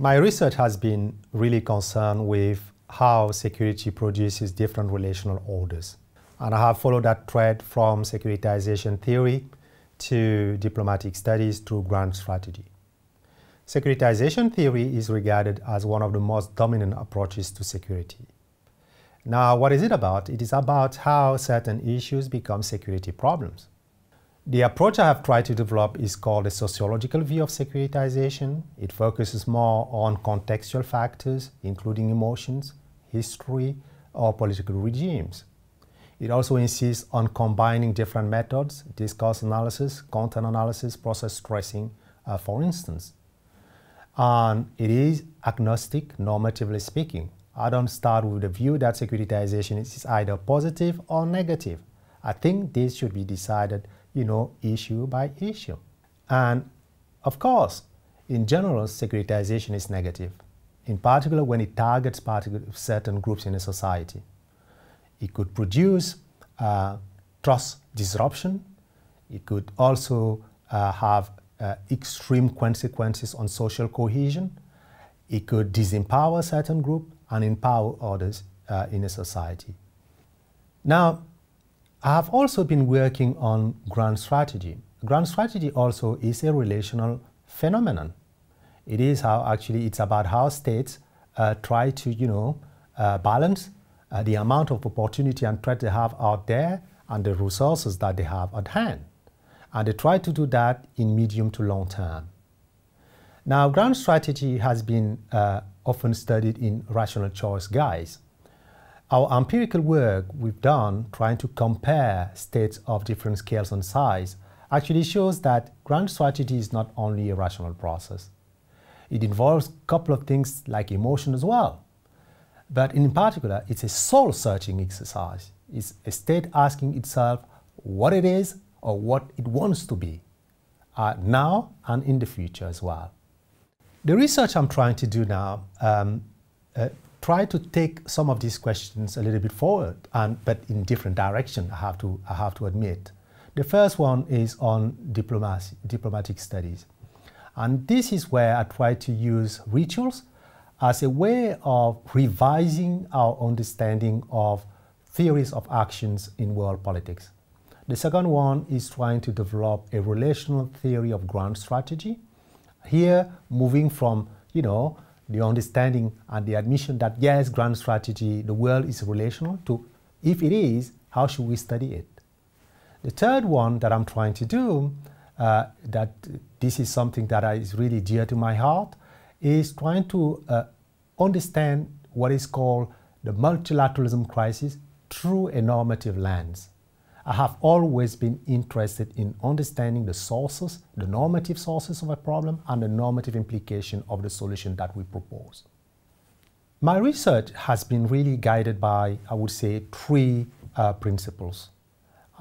My research has been really concerned with how security produces different relational orders. And I have followed that thread from securitization theory to diplomatic studies through grand strategy. Securitization theory is regarded as one of the most dominant approaches to security. Now, what is it about? It is about how certain issues become security problems. The approach I have tried to develop is called a sociological view of securitization. It focuses more on contextual factors, including emotions, history, or political regimes. It also insists on combining different methods, discourse analysis, content analysis, process tracing, uh, for instance. And it is agnostic, normatively speaking. I don't start with the view that securitization is either positive or negative. I think this should be decided, you know, issue by issue. And of course, in general, securitization is negative, in particular when it targets particular certain groups in a society. It could produce uh, trust disruption. It could also uh, have uh, extreme consequences on social cohesion. It could disempower certain group and empower others uh, in a society. Now, I have also been working on grand strategy. Grand strategy also is a relational phenomenon. It is how actually it's about how states uh, try to, you know, uh, balance uh, the amount of opportunity and threat they have out there and the resources that they have at hand. And they try to do that in medium to long term. Now, grand strategy has been uh, often studied in rational choice guise. Our empirical work we've done trying to compare states of different scales and size actually shows that grand strategy is not only a rational process. It involves a couple of things like emotion as well. But in particular, it's a soul searching exercise. It's a state asking itself what it is or what it wants to be, uh, now and in the future as well. The research I'm trying to do now um, uh, try to take some of these questions a little bit forward, and but in different direction. I have to I have to admit. The first one is on diplomacy, diplomatic studies, and this is where I try to use rituals as a way of revising our understanding of theories of actions in world politics. The second one is trying to develop a relational theory of grand strategy. Here, moving from, you know, the understanding and the admission that yes, grand strategy, the world is relational, to if it is, how should we study it? The third one that I'm trying to do, uh, that this is something that is really dear to my heart, is trying to uh, understand what is called the multilateralism crisis through a normative lens. I have always been interested in understanding the sources, the normative sources of a problem, and the normative implication of the solution that we propose. My research has been really guided by, I would say, three uh, principles.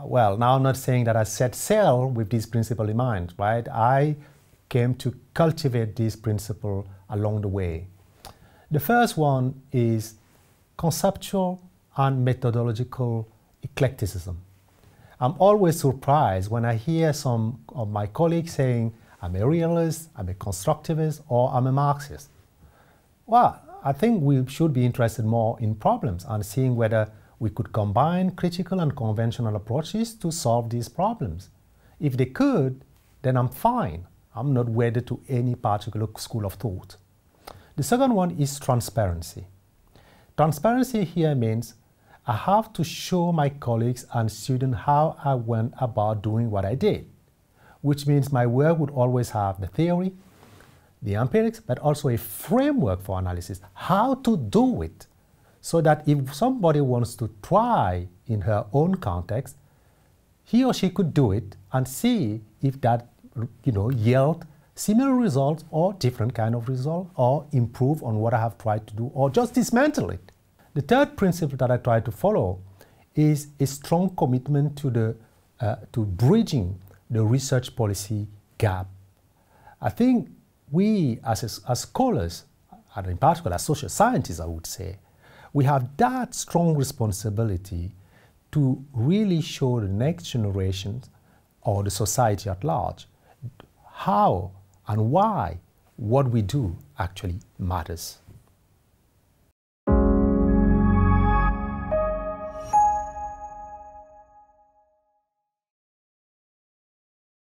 Well, now I'm not saying that I set sail with this principle in mind, right? I came to cultivate this principle along the way. The first one is conceptual and methodological eclecticism. I'm always surprised when I hear some of my colleagues saying, I'm a realist, I'm a constructivist, or I'm a Marxist. Well, I think we should be interested more in problems and seeing whether we could combine critical and conventional approaches to solve these problems. If they could, then I'm fine. I'm not wedded to any particular school of thought. The second one is transparency. Transparency here means I have to show my colleagues and students how I went about doing what I did, which means my work would always have the theory, the empirics, but also a framework for analysis, how to do it, so that if somebody wants to try in her own context, he or she could do it and see if that you know yield similar results or different kind of result or improve on what I have tried to do or just dismantle it. The third principle that I try to follow is a strong commitment to, the, uh, to bridging the research policy gap. I think we as, as scholars, and in particular as social scientists I would say, we have that strong responsibility to really show the next generation or the society at large how and why what we do actually matters.